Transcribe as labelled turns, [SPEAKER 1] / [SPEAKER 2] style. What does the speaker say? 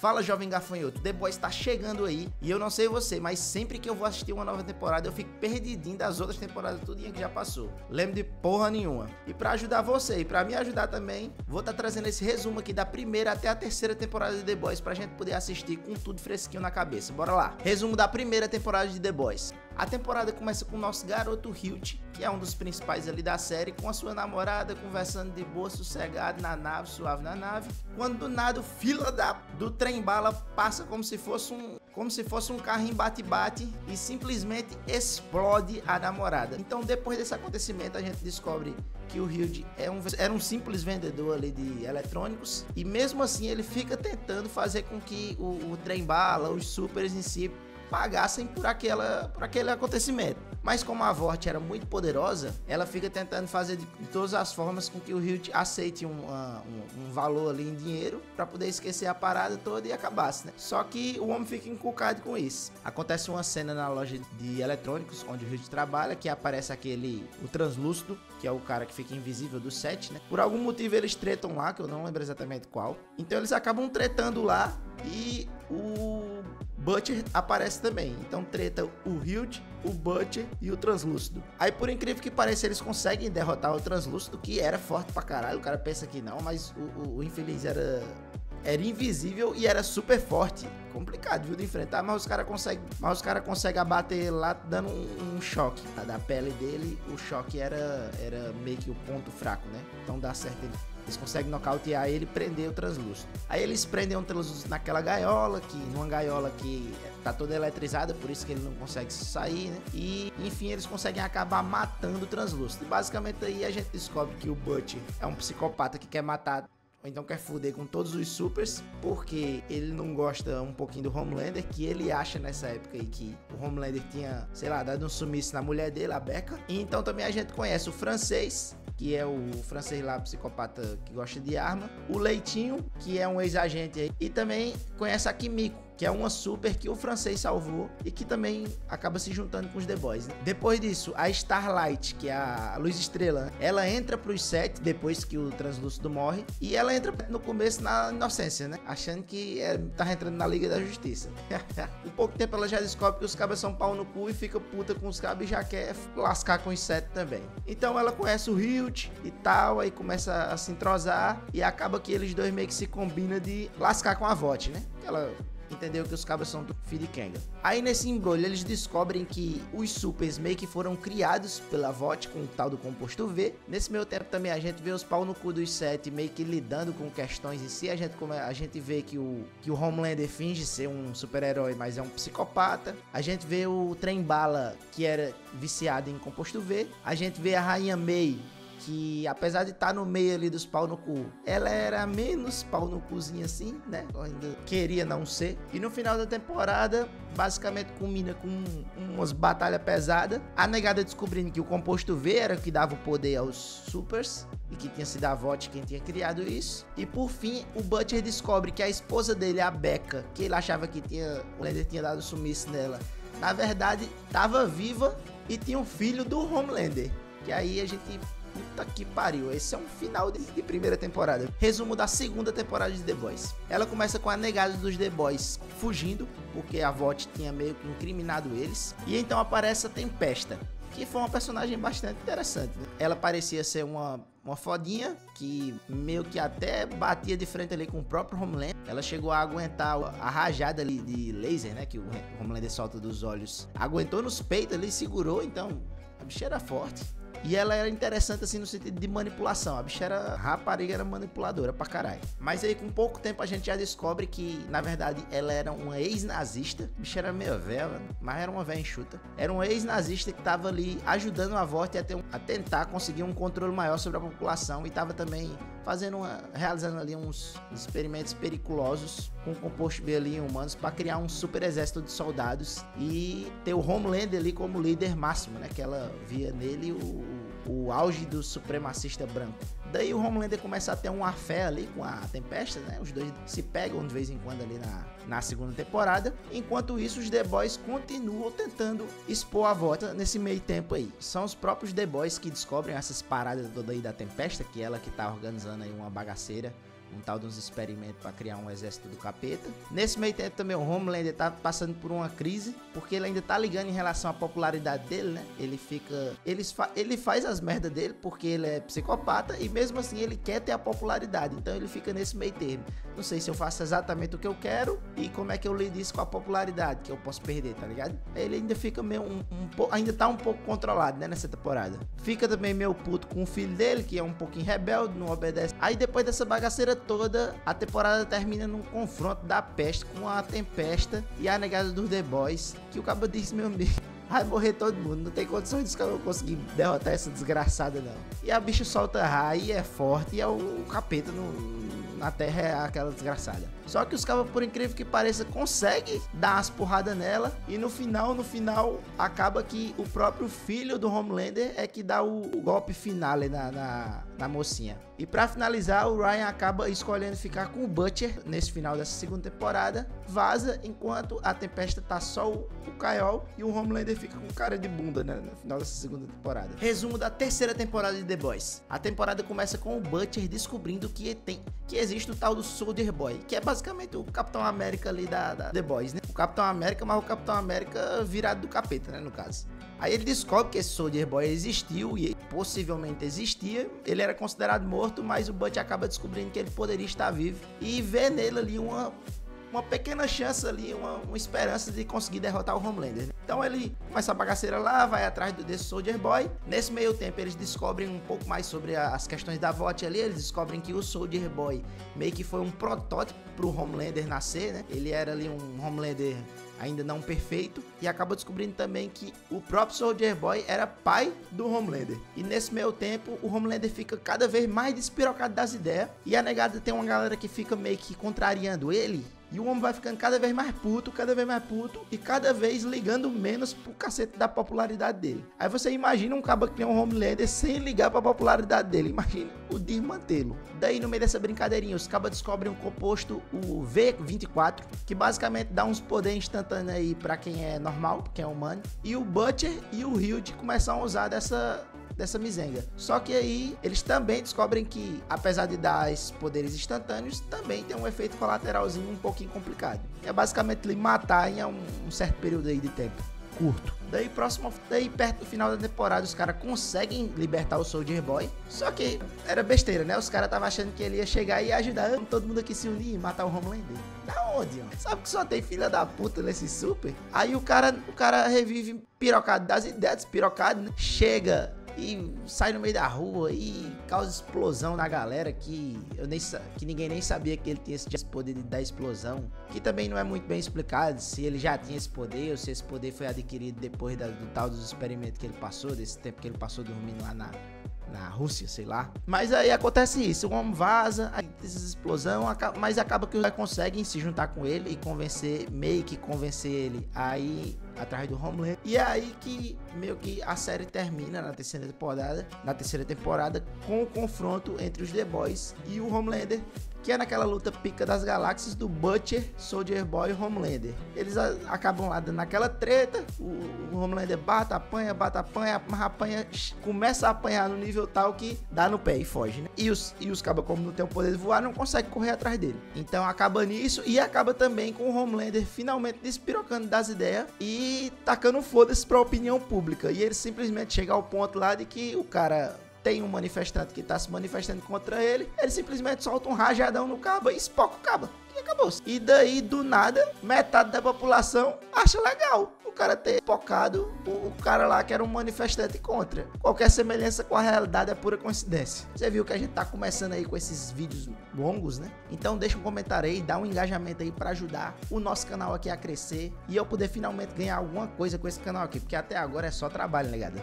[SPEAKER 1] Fala, jovem gafanhoto, The Boys tá chegando aí. E eu não sei você, mas sempre que eu vou assistir uma nova temporada, eu fico perdidinho das outras temporadas tudinha que já passou. Lembro de porra nenhuma. E para ajudar você e para me ajudar também, vou estar tá trazendo esse resumo aqui da primeira até a terceira temporada de The Boys pra gente poder assistir com tudo fresquinho na cabeça. Bora lá. Resumo da primeira temporada de The Boys. A temporada começa com o nosso garoto Hilt, que é um dos principais ali da série, com a sua namorada conversando de boa, sossegado na nave, suave na nave. Quando do nada fila da, do trem bala passa como se fosse um como se fosse um carrinho bate-bate e simplesmente explode a namorada. Então, depois desse acontecimento, a gente descobre que o Hilde é um, era um simples vendedor ali de eletrônicos e mesmo assim ele fica tentando fazer com que o, o trem bala, os supers em si pagassem por, aquela, por aquele acontecimento. Mas como a Vort era muito poderosa, ela fica tentando fazer de, todas as formas com que o Hilt aceite um, um, um, valor ali em dinheiro para poder esquecer a parada toda e acabasse, né? Só que o homem fica encucado com isso. Acontece uma cena na loja de eletrônicos onde o Hilt trabalha que aparece aquele o translúcido, que é o cara que fica invisível do set, né? Por algum motivo eles tretam lá, que eu não lembro exatamente qual. Então eles acabam tretando lá e o Butcher aparece também. Então treta o Hilt, o Butcher e o Translúcido. Aí por incrível que pareça, eles conseguem derrotar o Translúcido, que era forte pra caralho. O cara pensa que não, mas o, o, o infeliz era era invisível e era super forte. Complicado, viu, de enfrentar, mas os caras conseguem, cara conseguem abater lá dando um, um, choque tá? da pele dele. O choque era era meio que o ponto fraco, né? Então dá certo ele eles conseguem nocautear ele e prender o translúcido. Aí eles prendem o translúcido naquela gaiola, que numa gaiola que tá toda eletrizada, por isso que ele não consegue sair, né? E enfim, eles conseguem acabar matando o translúcido. E basicamente aí a gente descobre que o Butch é um psicopata que quer matar ou então quer fuder com todos os supers, porque ele não gosta um pouquinho do Homelander, que ele acha nessa época aí que o Homelander tinha, sei lá, dado um sumiço na mulher dele, a Becca. E então também a gente conhece o francês, que é o francês lá, psicopata que gosta de arma, o Leitinho, que é um ex-agente aí, e também conhece a Kimiko, que é uma super que o francês salvou e que também acaba se juntando com os The Boys. Né? Depois disso, a Starlight, que é a Luz Estrela, ela entra pros sete depois que o Translúcido morre e ela entra no começo na inocência, né? Achando que é, tá entrando na Liga da Justiça. em pouco tempo ela já descobre que os cabas são pau no cu e fica puta com os cabos e já quer lascar com os sete também. Então ela conhece o Hilt e tal, aí começa a se entrosar e acaba que eles dois meio que se combinam de lascar com a VOT, né? Ela entendeu que os cabos são do filho de Kenga. Aí nesse embrulho eles descobrem que os supers meio que foram criados pela VOT com o tal do composto V. Nesse meio tempo também a gente vê os pau no cu dos sete meio que lidando com questões em si. A gente, a gente vê que o, que o Homelander finge ser um super-herói, mas é um psicopata. A gente vê o Trem Bala, que era viciado em composto V. A gente vê a Rainha May, que apesar de estar tá no meio ali dos pau no cu, ela era menos pau no cuzinho assim, né? Eu ainda queria não ser. E no final da temporada, basicamente culmina com umas batalhas pesadas. A negada descobrindo que o composto V era o que dava o poder aos supers e que tinha sido a VOT quem tinha criado isso. E por fim, o Butcher descobre que a esposa dele, a Becca, que ele achava que tinha, o Lender tinha dado sumiço nela, na verdade estava viva e tinha um filho do Homelander. Que aí a gente Puta que pariu, esse é um final de, de, primeira temporada. Resumo da segunda temporada de The Boys. Ela começa com a negada dos The Boys fugindo, porque a VOT tinha meio que incriminado eles. E então aparece a Tempesta, que foi uma personagem bastante interessante. Né? Ela parecia ser uma, uma fodinha que meio que até batia de frente ali com o próprio Homeland. Ela chegou a aguentar a rajada ali de laser, né, que o Homelander solta dos olhos. Aguentou nos peitos ali, segurou, então a bicha era forte. E ela era interessante assim no sentido de manipulação. A bicha era rapariga, era manipuladora pra caralho. Mas aí com pouco tempo a gente já descobre que, na verdade, ela era uma ex-nazista. Bicha era meio velha, mas era uma velha enxuta. Era uma ex-nazista que tava ali ajudando a Vorte a, a tentar conseguir um controle maior sobre a população e tava também fazendo uma, realizando ali uns experimentos periculosos com composto B ali em humanos para criar um super exército de soldados e ter o Homelander ali como líder máximo, né? Que ela via nele o, o auge do supremacista branco. Daí o Homelander começa a ter um afé ali com a Tempesta, né? Os dois se pegam de vez em quando ali na, na segunda temporada. Enquanto isso, os The Boys continuam tentando expor a volta nesse meio tempo aí. São os próprios The Boys que descobrem essas paradas toda aí da Tempesta, que é ela que tá organizando aí uma bagaceira um tal de uns experimentos para criar um exército do capeta. Nesse meio tempo também o Homelander tá passando por uma crise, porque ele ainda tá ligando em relação à popularidade dele, né? Ele fica. Ele, fa... ele faz as merdas dele porque ele é psicopata e mesmo assim ele quer ter a popularidade. Então ele fica nesse meio termo. Não sei se eu faço exatamente o que eu quero e como é que eu lido isso com a popularidade que eu posso perder, tá ligado? Ele ainda fica meio um, um. Ainda tá um pouco controlado, né? Nessa temporada. Fica também meio puto com o filho dele, que é um pouquinho rebelde, não obedece. Aí depois dessa bagaceira toda, a temporada termina num confronto da peste com a tempesta e a negada dos The Boys. Que o cabo disse, meu amigo. Vai morrer todo mundo, não tem condições de conseguir derrotar essa desgraçada, não. E a bicha solta raio, é forte e é o capeta no, na Terra é aquela desgraçada. Só que os cabos, por incrível que pareça, conseguem dar as porradas nela. E no final, no final, acaba que o próprio filho do Homelander é que dá o, o golpe final na, na, na, mocinha. E para finalizar, o Ryan acaba escolhendo ficar com o Butcher nesse final dessa segunda temporada. Vaza enquanto a Tempesta tá só o, o Kyle e o Homelander fica com cara de bunda né, no final dessa segunda temporada. Resumo da terceira temporada de The Boys. A temporada começa com o Butcher descobrindo que tem que existe o tal do Soldier Boy, que é basicamente o Capitão América ali da, da The Boys, né? O Capitão América, mas o Capitão América virado do capeta, né, no caso. Aí ele descobre que esse Soldier Boy existiu e possivelmente existia. Ele era considerado morto, mas o Butch acaba descobrindo que ele poderia estar vivo e vê nele ali uma uma pequena chance ali, uma, uma, esperança de conseguir derrotar o Homelander. Né? Então ele começa a bagaceira lá, vai atrás do, desse Soldier Boy. Nesse meio tempo eles descobrem um pouco mais sobre a, as questões da VOT ali. Eles descobrem que o Soldier Boy meio que foi um protótipo pro Homelander nascer, né? Ele era ali um Homelander ainda não perfeito, e acaba descobrindo também que o próprio Soldier Boy era pai do Homelander. E nesse meio tempo, o Homelander fica cada vez mais despirocado das ideias, e a negada tem uma galera que fica meio que contrariando ele, e o homem vai ficando cada vez mais puto, cada vez mais puto e cada vez ligando menos pro cacete da popularidade dele. Aí você imagina um cabo que tem um Homelander sem ligar pra popularidade dele. Imagina o desmantê-lo. Daí no meio dessa brincadeirinha, os cabas descobrem um composto, o V24, que basicamente dá uns poderes instantâneos aí pra quem é normal, quem é humano. E o Butcher e o Hild começam a usar dessa dessa misenga. Só que aí eles também descobrem que, apesar de dar esses poderes instantâneos, também tem um efeito colateralzinho um pouquinho complicado. É basicamente ele matar em um, um certo período aí de tempo curto. Daí próximo, daí perto do final da temporada os caras conseguem libertar o Soldier Boy. Só que era besteira, né? Os caras estavam achando que ele ia chegar e ajudar todo mundo aqui se unir e matar o Homelander. Da onde, ó? Sabe que só tem filha da puta nesse super? Aí o cara, o cara revive pirocado das ideias, pirocado, né? Chega e sai no meio da rua e causa explosão na galera que eu nem que ninguém nem sabia que ele tinha esse poder de dar explosão, que também não é muito bem explicado se ele já tinha esse poder ou se esse poder foi adquirido depois da, do tal dos experimentos que ele passou, desse tempo que ele passou dormindo lá na na Rússia, sei lá. Mas aí acontece isso, o homem vaza, aí tem essa explosão, mas acaba que os caras conseguem se juntar com ele e convencer, meio que convencer ele aí atrás do Homeland. E é aí que meio que a série termina na terceira temporada, na terceira temporada com o confronto entre os The Boys e o Homelander que é naquela luta pica das galáxias do Butcher, Soldier Boy e Homelander. Eles acabam lá dando aquela treta, o, o, Homelander bata, apanha, bata, apanha, apanha, começa a apanhar no nível tal que dá no pé e foge, né? E os, e os cabos, como não tem o poder de voar, não conseguem correr atrás dele. Então acaba nisso e acaba também com o Homelander finalmente despirocando das ideias e tacando foda-se pra opinião pública. E ele simplesmente chega ao ponto lá de que o cara tem um manifestante que tá se manifestando contra ele, ele simplesmente solta um rajadão no cabo e espoca o cabo. E acabou. -se. E daí, do nada, metade da população acha legal o cara ter focado o, o, cara lá que era um manifestante contra. Qualquer semelhança com a realidade é pura coincidência. Você viu que a gente tá começando aí com esses vídeos longos, né? Então deixa um comentário aí, dá um engajamento aí para ajudar o nosso canal aqui a crescer e eu poder finalmente ganhar alguma coisa com esse canal aqui, porque até agora é só trabalho, ligado?